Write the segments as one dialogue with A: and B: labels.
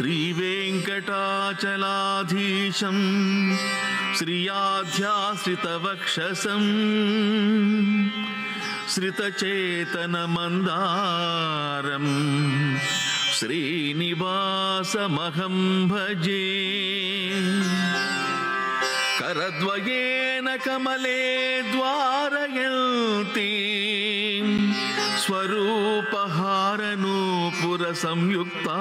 A: श्रीवेङ्कटाचलाधीशम् श्रियाध्याश्रितवक्षसम् श्रितचेतनमन्दारम् श्रीनिवासमहं भजे करद्वयेन कमले द्वारयन्ति स्वरूपहारनूपुरसंयुक्ता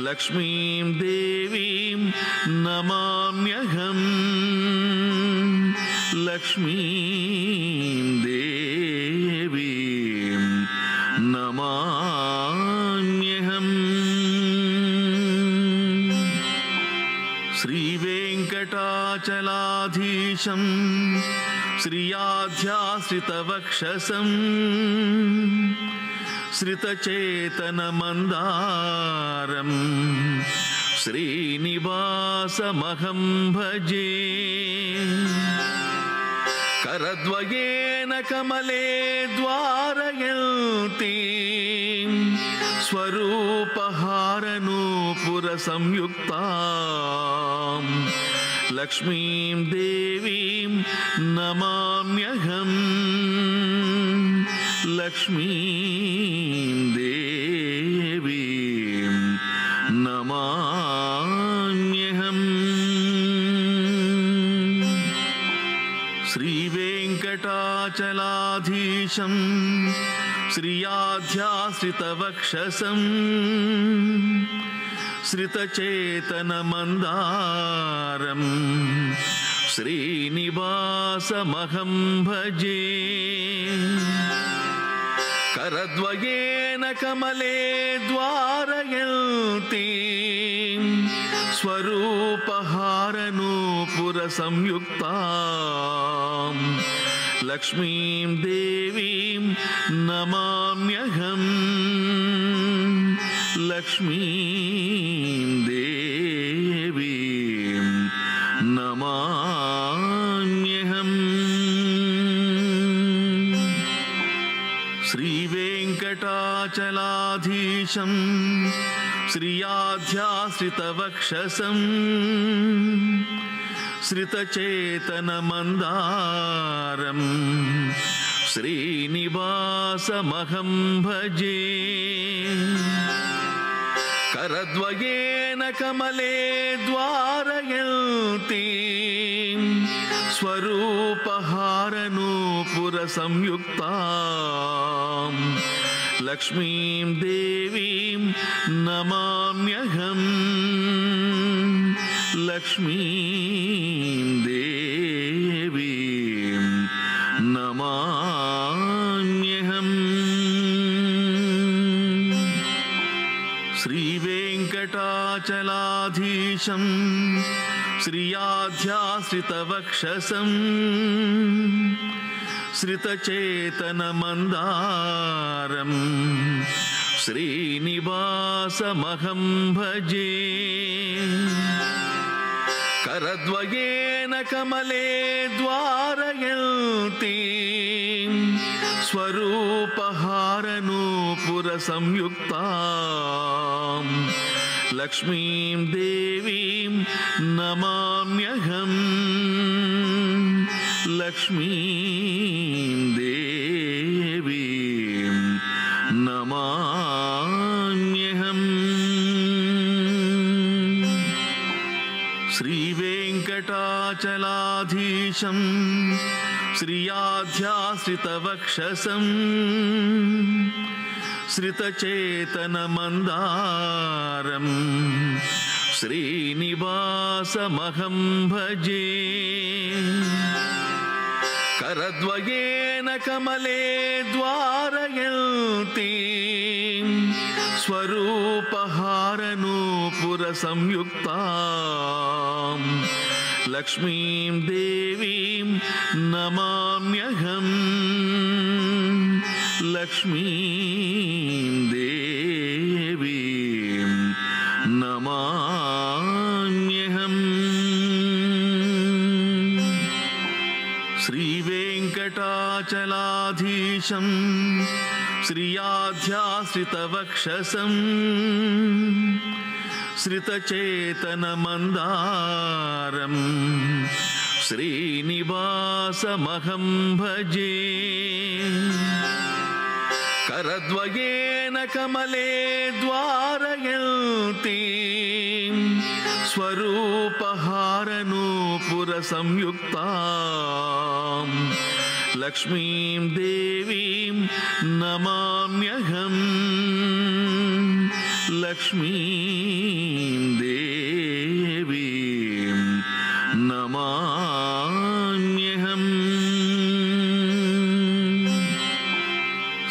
A: लक्ष्मीं देवीं नमाम्यहम्। लक्ष्मीं देवीं नमाम्यहम्। श्रीवेङ्कटाचलाधीशम् श्रियाध्याश्रितवक्षसम्। श्रितचेतनमन्दारम् श्रीनिवासमहं भजे करद्वयेन कमले द्वारयन्ति स्वरूपहारनूपुरसंयुक्ता लक्ष्मीं देवीं नमाम्यहम् लक्ष्मीं देवीं नमाम्यहम्। श्रीवेङ्कटाचलाधीशम् श्रियाध्याश्रितवक्षसम् श्रितचेतनमन्दारम् श्रीनिवासमहं भजे। करद्वयेन कमले द्वारयन्ति। स्वरूपहारनूपुरसंयुक्ता लक्ष्मीं देवीं नमाम्यहम्। लक्ष्मीं श्रीवेङ्कटाचलाधीशम् श्रियाध्याश्रितवक्षसम् श्रितचेतनमन्दारम् श्रीनिवासमहं भजे। करद्वयेन कमले द्वारयन्ति स्वरूपहारनूपुरसंयुक्ता लक्ष्मीं देवीं नमाम्यहम्। लक्ष्मीं देवीं नमाम्यहम्। श्रीवेङ्कटाचलाधीशम् श्रियाध्याश्रितवक्षसम्। श्रितचेतनमन्दारम् श्रीनिवासमहं भजे करद्वयेन कमले द्वारयन्ति स्वरूपहारनूपुरसंयुक्ता लक्ष्मीं देवीं नमाम्यहम् लक्ष्मीं श्रीवेङ्कटाचलाधीशम् श्रियाध्याश्रितवक्षसम् श्रितचेतनमन्दारम् श्रीनिवासमहं भजे। करद्वयेन कमले द्वारयन्ति स्वरूपहारनूपुरसंयुक्ता लक्ष्मीं देवीं नमाम्यहम्। लक्ष्मीं देवीं नमाम्यहम्। वेङ्कटाचलाधीशं श्रियाध्याश्रितवक्षसम् श्रितचेतनमन्दारम् श्रीनिवासमहं भजे करद्वयेन कमले द्वारयन्ती। स्वरूपहारनूपुरसंयुक्ता लक्ष्मीं देवीं नमाम्यहम् लक्ष्मीं देवीं नमाम्यहम्।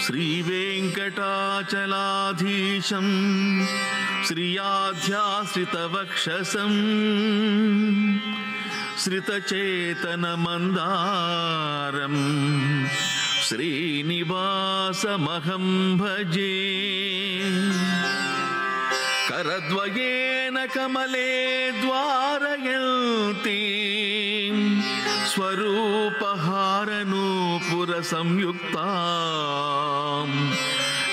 A: श्रीवेङ्कटाचलाधीशं श्रियाध्याश्रितवक्षसम् श्रितचेतनमन्दारम् श्रीनिवासमहं भजे। करद्वयेन कमले द्वारयन्ती। स्वरूपहारनूपुरसंयुक्ता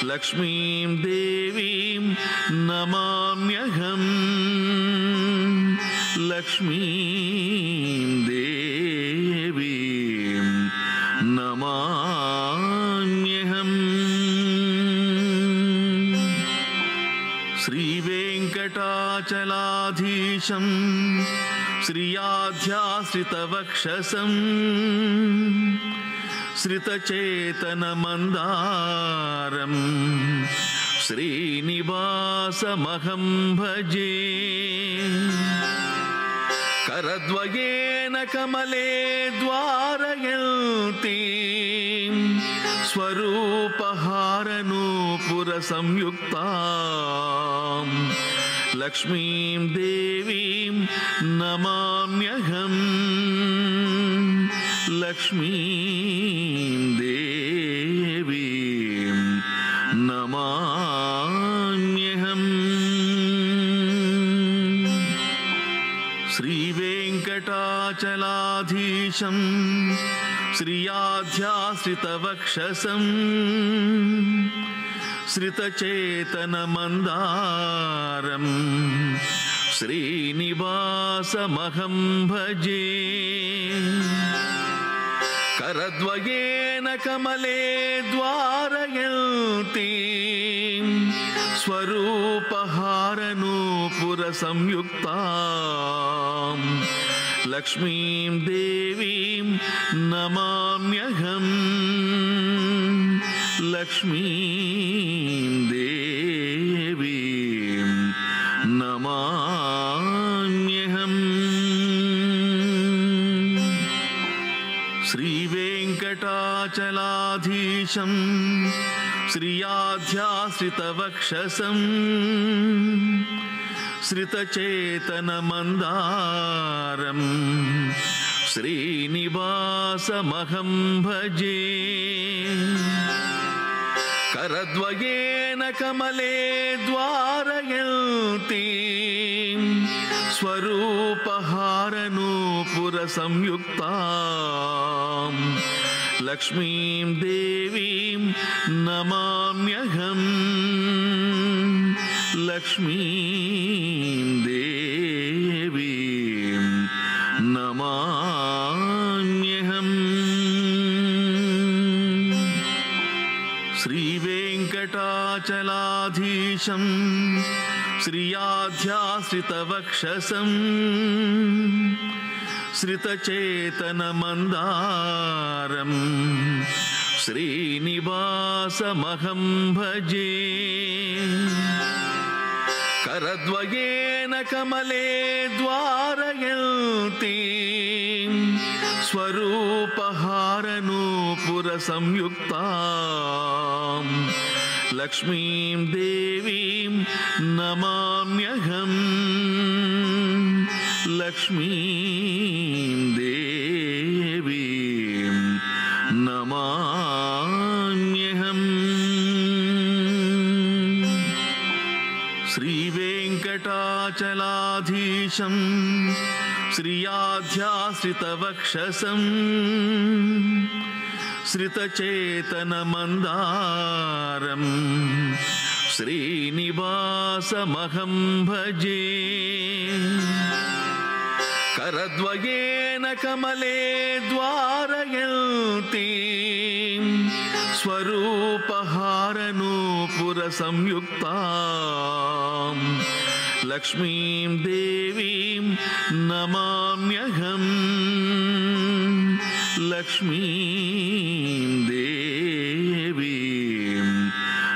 A: लक्ष्मीं देवीं नमाम्यहम्। लक्ष्मीं श्रीवेङ्कटाचलाधीशं श्रियाध्याश्रितवक्षसम् श्रितचेतनमन्दारम् श्रीनिवासमहं भजे। करद्वयेन कमले द्वारयन्ती स्वरूपहारनूपुरसंयुक्ता लक्ष्मीं देवीं नमाम्यहम्। लक्ष्मीं देवीं नमाम्यहम्। श्रीवेङ्कटाचलाधीशं श्रियाध्याश्रितवक्षसम्। श्रितचेतनमन्दारम् श्रीनिवासमहं भजे करद्वयेन कमले द्वारयन्ती स्वरूपहारनूपुरसंयुक्ता लक्ष्मीं देवीं नमाम्यहम् लक्ष्मीं देवीं नमाम्यहम्। श्रीवेङ्कटाचलाधीशं श्रियाध्याश्रितवक्षसम् श्रितचेतनमन्दारम् श्रीनिवासमहं भजे। करद्वयेन कमले द्वारयन्ती। स्वरूपहारनूपुरसंयुक्ता लक्ष्मीं देवीं नमाम्यहम्। लक्ष्मीं श्रीवेङ्कटाचलाधीशं श्रियाध्याश्रितवक्षसम् श्रितचेतनमन्दारम् श्रीनिवासमहं भजे करद्वयेन कमले द्वारयन्ती स्वरूपहारनूपुरसंयुक्ता लक्ष्मीं देवीं नमाम्यहम्। लक्ष्मीं देवीं नमाम्यहम्। श्रीवेङ्कटाचलाधीशं श्रियाध्याश्रितवक्षसम् श्रितचेतनमन्दारम् श्रीनिवासमहं भजे। करद्वयेन कमले द्वारयन्ति स्वरूपहारनूपुरसंयुक्ता लक्ष्मीं देवीं नमाम्यहम्। लक्ष्मीं देवीं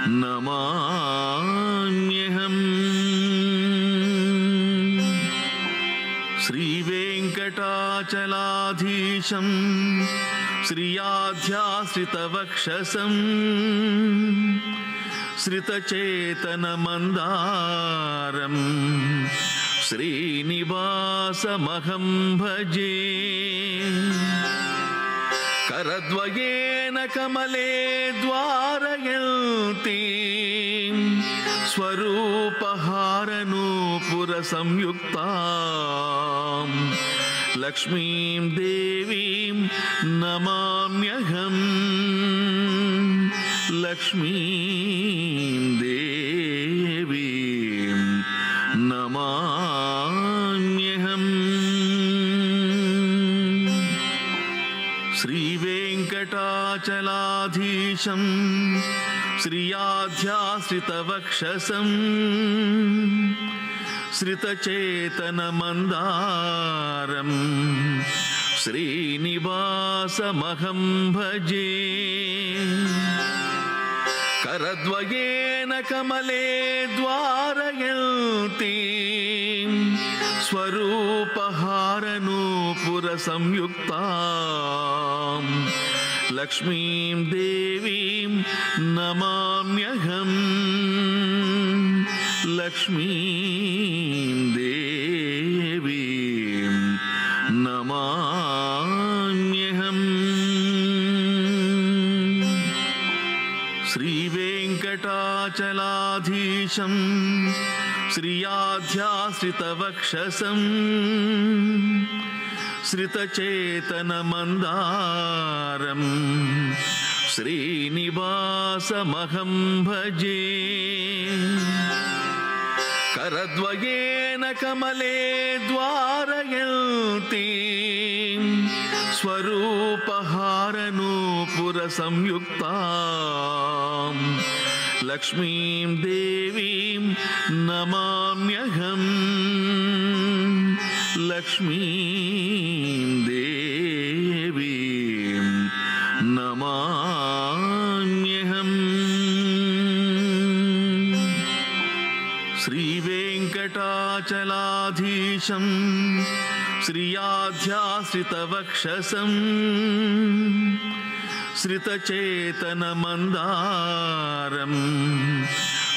A: नमाम्यहम्। श्रीवेङ्कटाचलाधीशं श्रियाध्याश्रितवक्षसम्। श्रितचेतनमन्दारम् श्रीनिवासमहं भजे करद्वयेन कमले द्वारयन्ति। स्वरूपहारनूपुरसंयुक्ता लक्ष्मीं देवीं नमाम्यहम् लक्ष्मीं देवीं नमाम्यहम्। श्रीवेङ्कटाचलाधीशं श्रियाध्याश्रितवक्षसम् श्रितचेतनमन्दारम् श्रीनिवासमहं भजे। करद्वयेन कमले द्वारयन्ति। स्वरूपहारनूपुरसंयुक्ता लक्ष्मीं देवीं नमाम्यहम्। लक्ष्मीं श्रीवेङ्कटाचलाधीशं श्रियाध्याश्रितवक्षसम् श्रितचेतनमन्दारम् श्रीनिवासमहं भजे। करद्वयेन कमले द्वारयन्ति स्वरूपहारनूपुरसंयुक्ता लक्ष्मीं देवीं नमाम्यहम्। लक्ष्मीं देवीं नमाम्यहम्। श्रीवेङ्कटाचलाधीशं श्रियाध्याश्रितवक्षसम्। श्रितचेतनमन्दारम्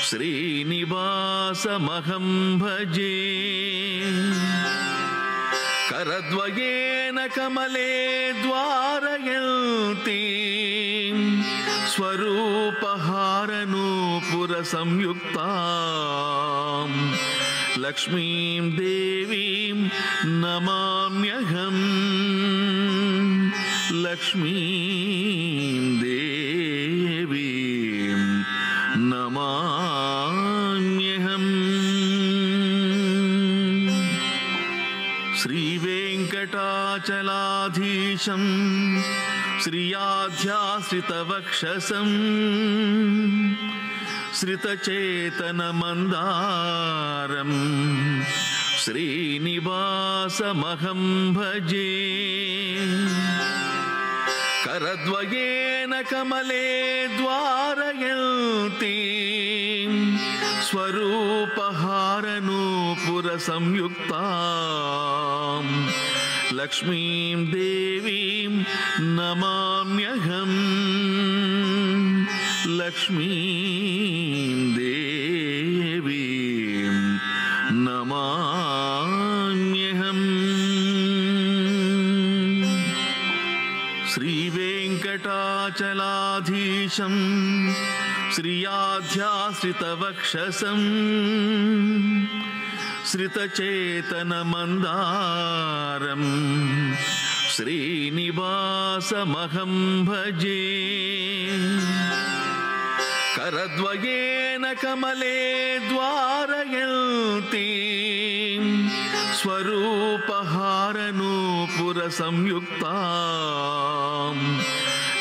A: श्रीनिवासमहं भजे करद्वयेन कमले द्वारयन्ति। स्वरूपहारनूपुरसंयुक्ता लक्ष्मीं देवीं नमाम्यहम् लक्ष्मीं देवीं नमाम्यहम्। श्रीवेङ्कटाचलाधीशं श्रियाध्याश्रितवक्षसम् श्रितचेतनमन्दारम् श्रीनिवासमहं भजे करद्वयेन कमले द्वारयन्ति। स्वरूपहारनूपुरसंयुक्ता लक्ष्मीं देवीं नमाम्यहम्। लक्ष्मीं श्रीवेङ्कटाचलाधीशं श्रियाध्याश्रितवक्षसम् श्रितचेतनमन्दारम् श्रीनिवासमहं भजे। करद्वयेन कमले द्वारयन्ति स्वरूपहारनूपुरसंयुक्ता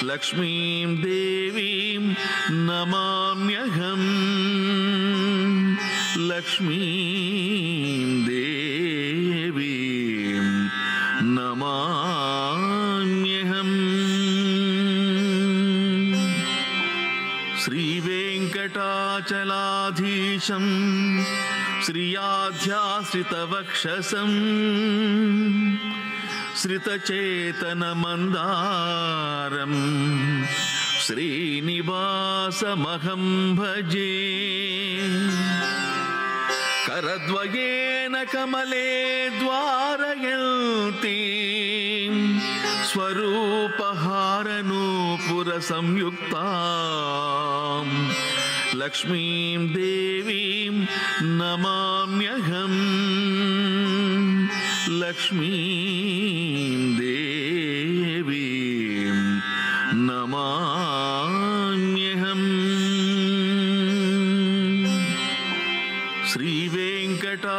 A: लक्ष्मीं देवीं नमाम्यहम्। लक्ष्मीं देवीं नमाम्यहम्। श्रीवेङ्कटाचलाधीशं श्रियाध्याश्रितवक्षसम्। श्रितचेतनमन्दारम् श्रीनिवासमहं भजे करद्वयेन कमले द्वारयन्ति स्वरूपहारनूपुरसंयुक्ता लक्ष्मीं देवीं नमाम्यहम् लक्ष्मीं देवीं नमाम्यहम्। श्रीवेङ्कटाचलाधीशं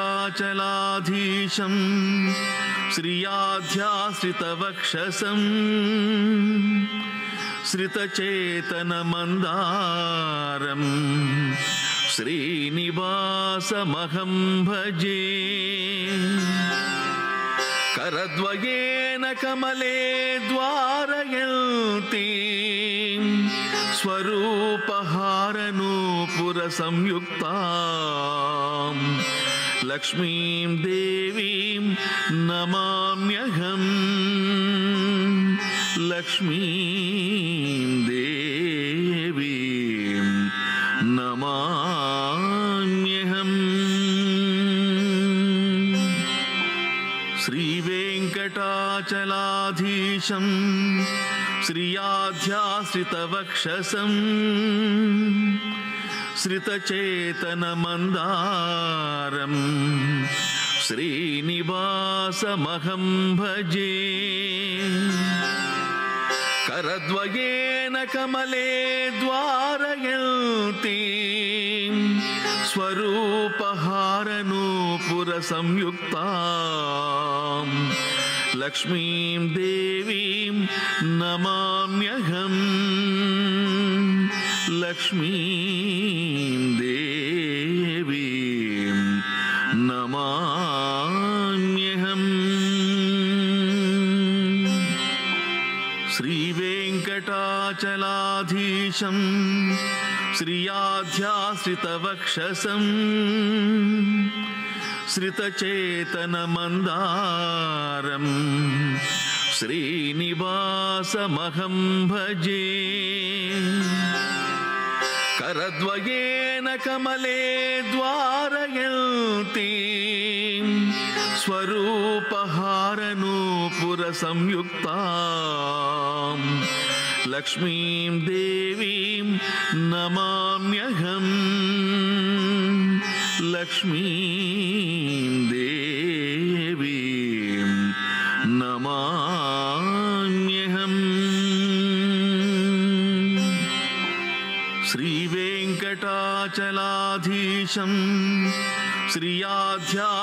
A: श्रियाध्याश्रितवक्षसम् श्रितचेतनमन्दारम् श्रीनिवासमहं भजे। करद्वयेन कमले द्वारयन्ति। स्वरूपहारनूपुरसंयुक्ता लक्ष्मीं देवीं नमाम्यहम्। लक्ष्मीं श्रीवेङ्कटाचलाधीशं श्रियाध्याश्रितवक्षसम् श्रितचेतनमन्दारम् श्रीनिवासमहं भजे। करद्वयेन कमले द्वारयन्ति स्वरूपहारनूपुरसंयुक्ता लक्ष्मीं देवीं नमाम्यहम्। लक्ष्मीं देवीं नमाम्यहम्। श्रीवेङ्कटाचलाधीशं श्रियाध्याश्रितवक्षसम्। श्रितचेतनमन्दारम् श्रीनिवासमहं भजे करद्वयेन कमले द्वारयन्ति। स्वरूपहारनूपुरसंयुक्ता लक्ष्मीं देवीं नमाम्यहम् लक्ष्मीं देवीं नमाम्यहम्। श्रीवेङ्कटाचलाधीशं श्रियाध्याश्रितवक्षसम्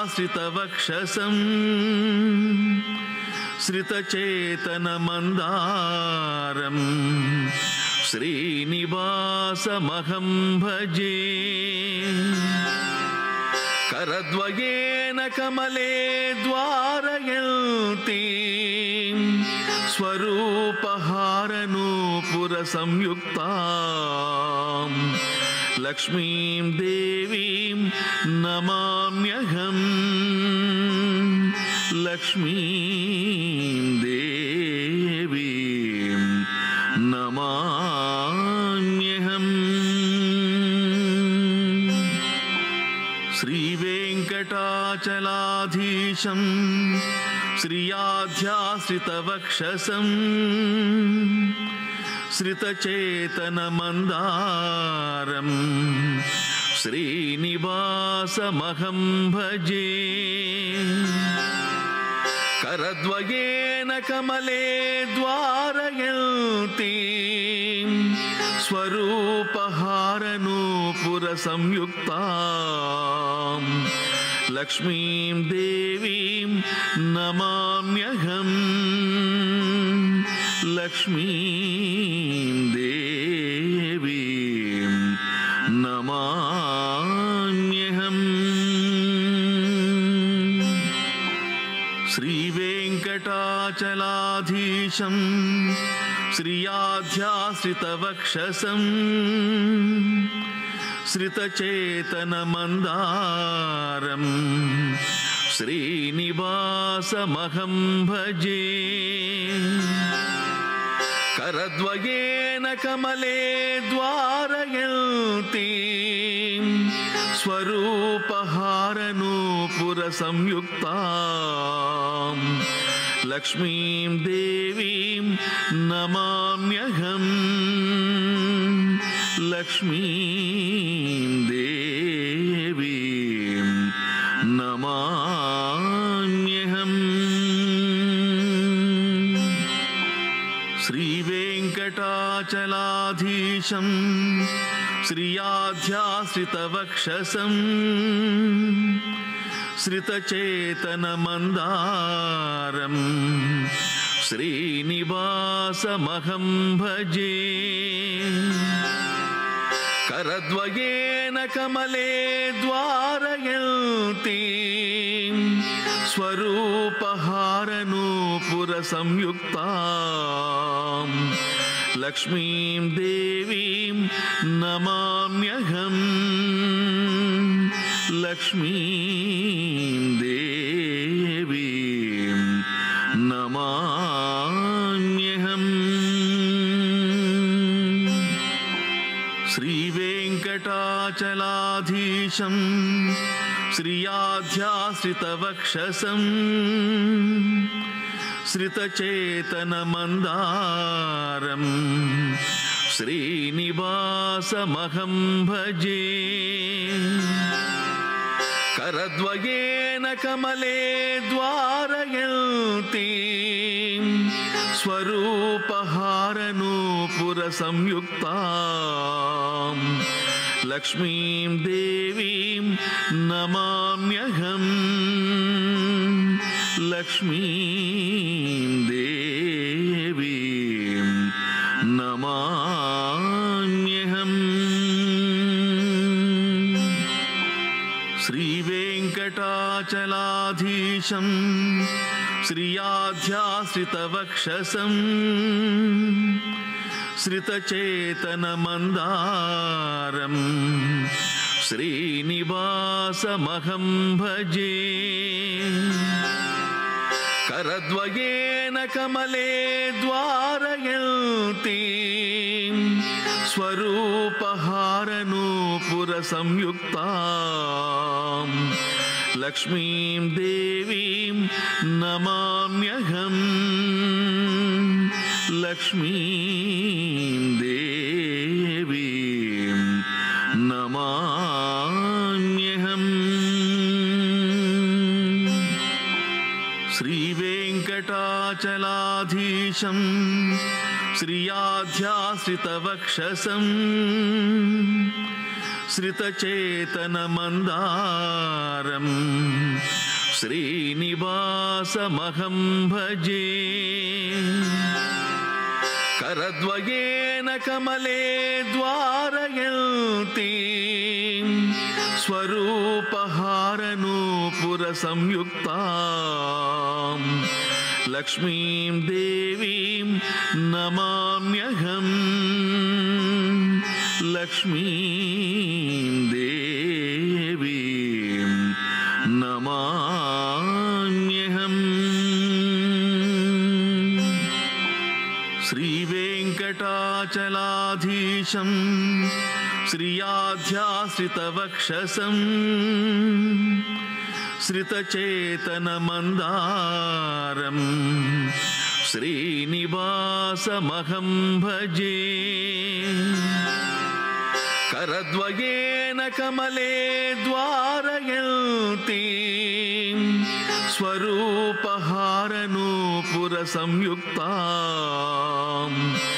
A: श्रितचेतनमन्दारम् श्रीनिवासमहं भजे करद्वयेन कमले द्वारयन्ति। स्वरूपहारनूपुरसंयुक्ता लक्ष्मीं देवीं नमाम्यहम्। लक्ष्मीं श्रीवेङ्कटाचलाधीशं श्रियाध्याश्रितवक्षसम् श्रितचेतनमन्दारम् श्रीनिवासमहं भजे करद्वयेन कमले द्वारयन्ती स्वरूपहारनूपुरसंयुक्ता लक्ष्मीं देवीं नमाम्यहम्। लक्ष्मीं देवीं नमाम्यहम्। श्रीवेङ्कटाचलाधीशं श्रियाध्याश्रितवक्षसम्। श्रितचेतनमन्दारम् श्रीनिवासमहं भजे करद्वयेन कमले द्वारयन्ती स्वरूपहारनूपुरसंयुक्ता लक्ष्मीं देवीं नमाम्यहम् लक्ष्मीं देवीं नमाम्यहम्। श्रीवेङ्कटाचलाधीशं श्रियाध्याश्रितवक्षसम् श्रितचेतनमन्दारम् श्रीनिवासमहं भजे करद्वयेन कमले द्वारयन्ती। स्वरूपहारनूपुरसंयुक्ता लक्ष्मीं देवीं नमाम्यहम्। लक्ष्मीं श्रीवेङ्कटाचलाधीशं श्रियाध्याश्रितवक्षसम् श्रितचेतनमन्दारम् श्रीनिवासमहं भजे करद्वयेन कमले द्वारयन्ती स्वरूपहारनूपुरसंयुक्ता लक्ष्मीं देवीं नमाम्यहम्। लक्ष्मीं देवीं नमाम्यहम्। श्रीवेङ्कटाचलाधीशं श्रियाध्याश्रितवक्षसम् श्रितचेतनमन्दारम् श्रीनिवासमहं भजे करद्वयेन कमले द्वारयन्ती। स्वरूपहारनूपुरसंयुक्ता लक्ष्मीं देवीं नमाम्यहम् लक्ष्मीं देवीं नमाम्यहम्। श्रीवेङ्कटाचलाधीशं श्रियाध्याश्रितवक्षसम् श्रितचेतनमन्दारम् श्रीनिवासमहं भजे। करद्वयेन कमले द्वारयन्ती। स्वरूपहारनूपुरसंयुक्ता लक्ष्मीं देवीं नमाम्यहम्। लक्ष्मीं श्रियाध्याश्रितवक्षसम् श्रितचेतनमन्दारम् श्रीनिवासमहं भजे करद्वयेन कमले द्वारयन्ती स्वरूपहारनूपुरसंयुक्ताम्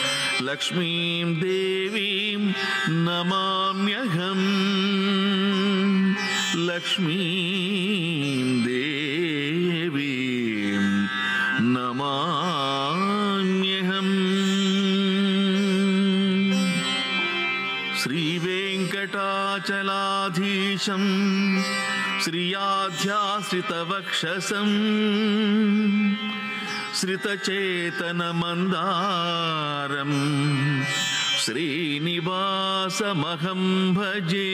A: लक्ष्मीं देवीं नमाम्यहम्। लक्ष्मीं देवीं नमाम्यहम्। श्रीवेङ्कटाचलाधीशम् श्रियाध्याश्रितवक्षसम्। श्रितचेतनमन्दारम् श्रीनिवासमहं भजे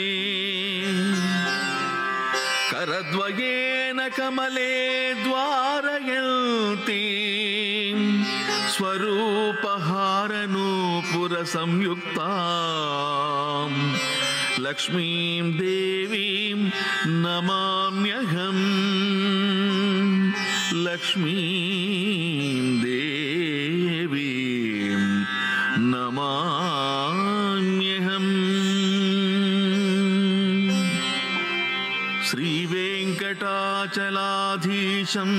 A: करद्वयेन कमले द्वारयन्ती स्वरूपहारनूपुरसंयुक्ताम् लक्ष्मीं देवीं नमाम्यहम् लक्ष्मीं देवीं नमाम्यहम्। श्रीवेङ्कटाचलाधीशम्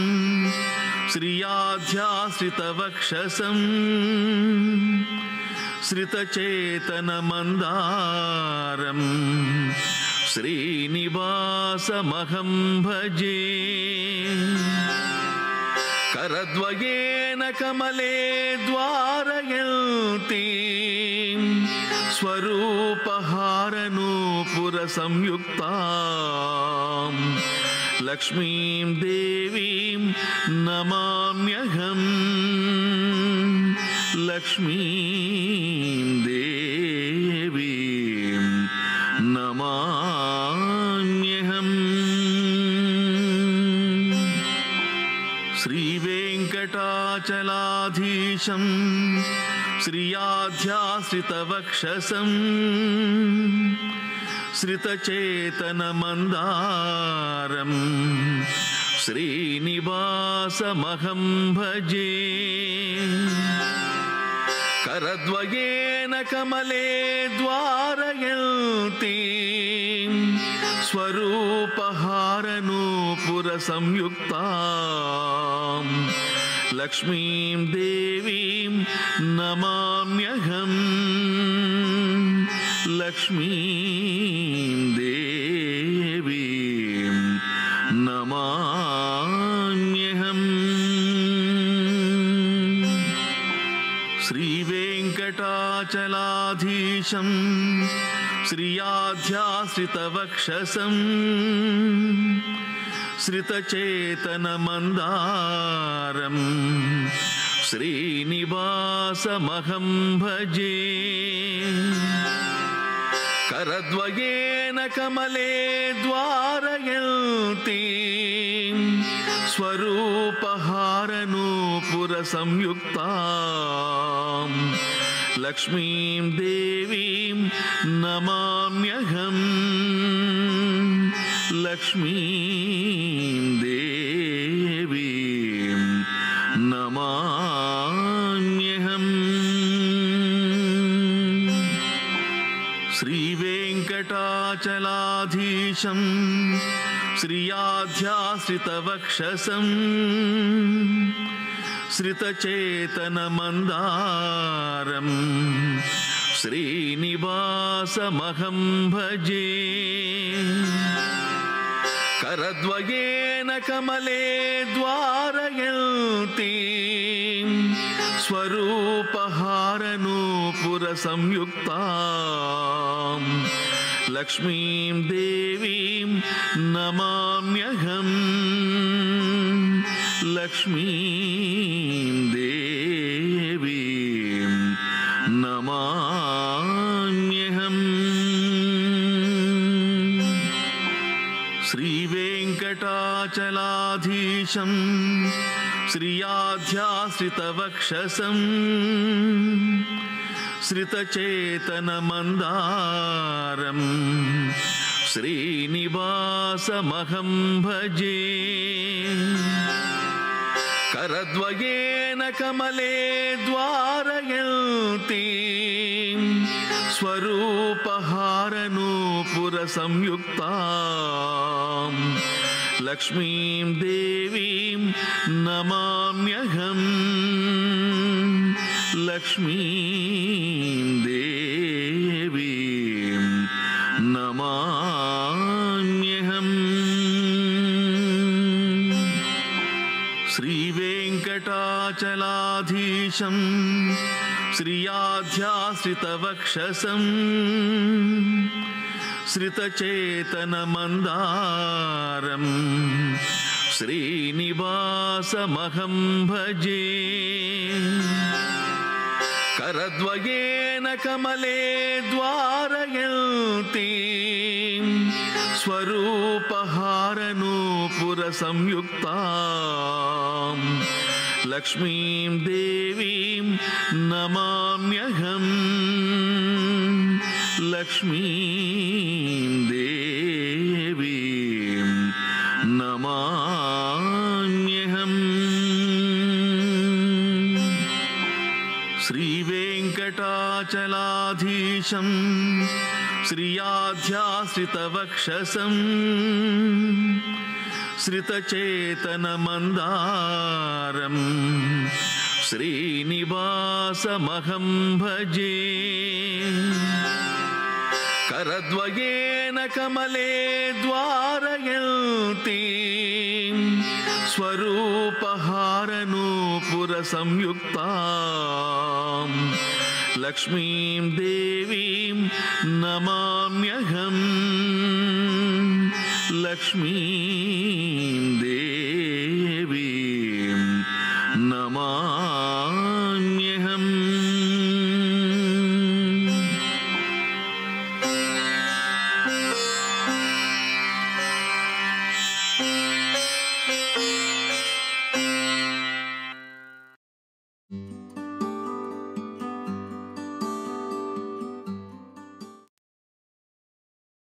A: श्रियाध्याश्रितवक्षसम् श्रितचेतनमन्दारम् श्रीनिवासमहं भजे। करद्वयेन कमले द्वारयन्ती। स्वरूपहारनूपुरसंयुक्ताम् लक्ष्मीं देवीं नमाम्यहम्। लक्ष्मीं श्रीवेङ्कटाचलाधीशम् श्रियाध्याश्रितवक्षसम् श्रितचेतनमन्दारम् श्रीनिवासमहं भजे करद्वयेन कमले द्वारयन्ती स्वरूपहारनूपुरसंयुक्ताम् लक्ष्मीं देवीं नमाम्यहम्। लक्ष्मीं देवीं नमाम्यहम्। श्रीवेङ्कटाचलाधीशम् श्रियाध्याश्रितवक्षसम्। श्रितचेतनमन्दारम् श्रीनिवासमहं भजे करद्वयेन कमले द्वारयन्ती स्वरूपहारनूपुरसंयुक्ताम् लक्ष्मीं देवीं नमाम्यहम् लक्ष्मीं देवीं नमाम्यहम्। श्रीवेङ्कटाचलाधीशम् श्रियाध्याश्रितवक्षसम् श्रितचेतनमन्दारम् श्रीनिवासमहं भजे करद्वयेन कमले द्वारयन्ती। स्वरूपहारनूपुरसंयुक्ताम् लक्ष्मीं देवीं नमाम्यहम्। लक्ष्मीं श्रीवेङ्कटाचलाधीशम् श्रियाध्याश्रितवक्षसम् श्रितचेतनमन्दारम् श्रीनिवासमहं भजे। करद्वयेन कमले द्वारयन्ती स्वरूपहारनूपुरसंयुक्ताम् लक्ष्मीं देवीं नमाम्यहम्। लक्ष्मीं देवीं नमाम्यहम्। श्रीवेङ्कटाचलाधीशं श्रियाध्याश्रितवक्षसम्। श्रितचेतनमन्दारम् श्रीनिवासमहं भजे करद्वयेन कमले द्वारयन्ती। स्वरूपहारनूपुरसंयुक्ता लक्ष्मीं देवीं नमाम्यहम् लक्ष्मीं देवीं नमाम्यहम्। श्रीवेङ्कटाचलाधीशं श्रियाध्याश्रितवक्षसम् श्रितचेतनमन्दारम् श्रीनिवासमहं भजे। करद्वयेन कमले द्वारयन्ती। स्वरूपहारनूपुरसंयुक्ता लक्ष्मीं देवीं नमाम्यहम्। लक्ष्मीं